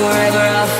Forever I'll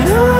and